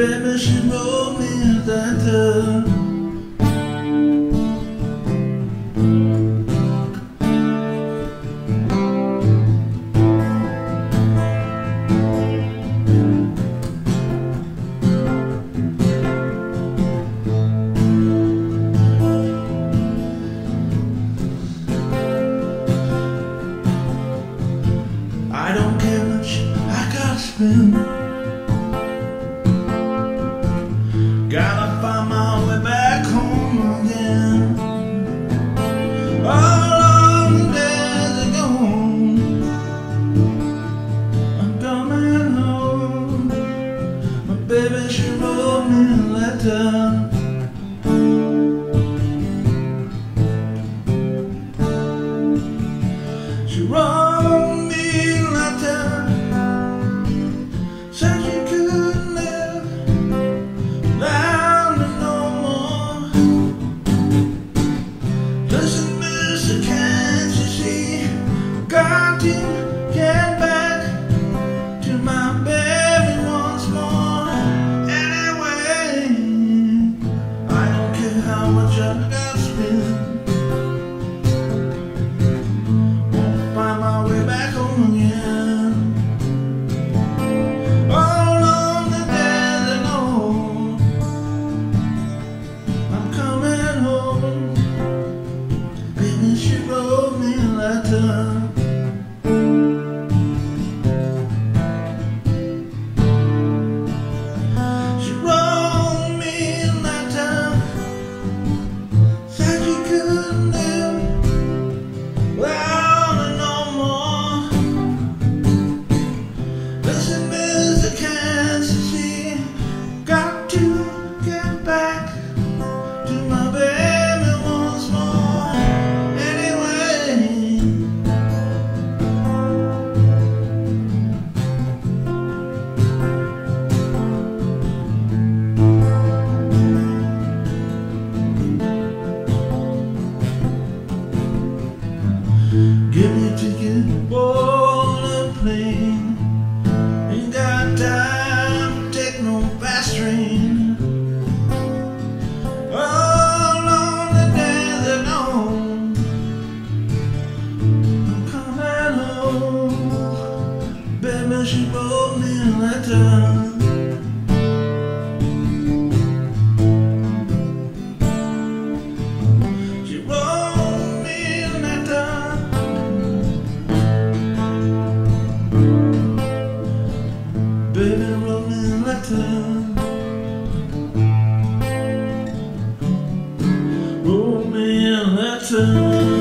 Baby, she wrote me a letter. I don't care much, I gotta spend. cantando. Give me a ticket, board a plane. Ain't got time to take no fast train. All on the days alone. I'm coming home. Baby, she bowled me a letter. baby rolling a letter. Roll me in that time.